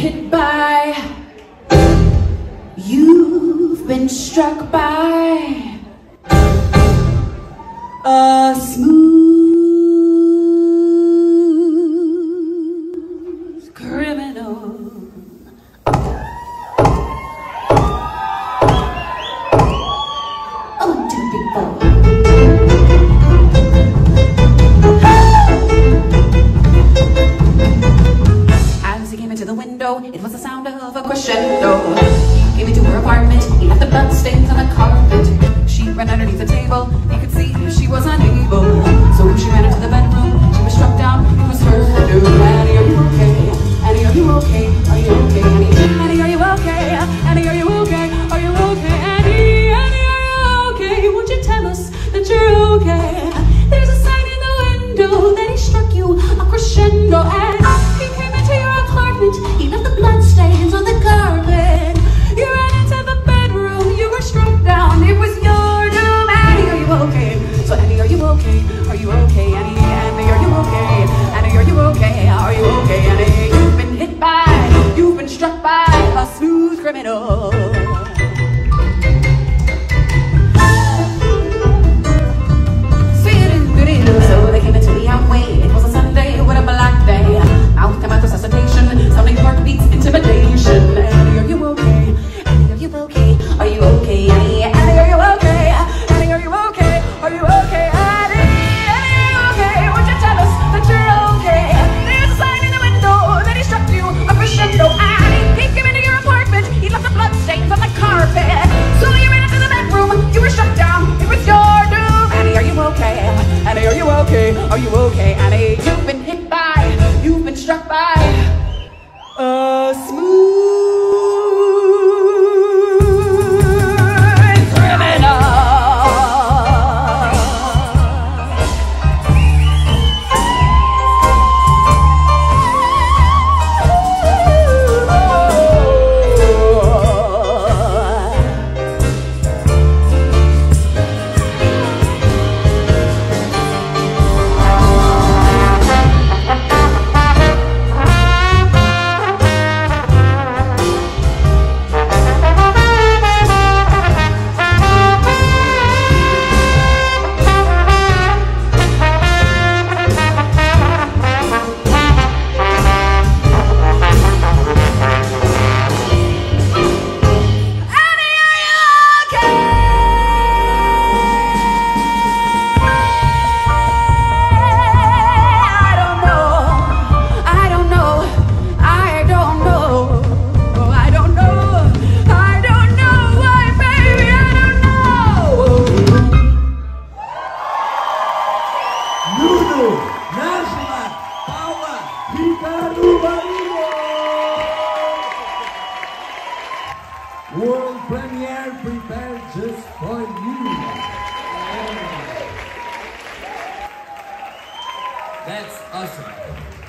hit by. You've been struck by A smooth to the window. It was the sound of a crescendo. He came into her apartment. He left the bloodstains on the carpet. She ran underneath the table. He could see she was unable. That's awesome.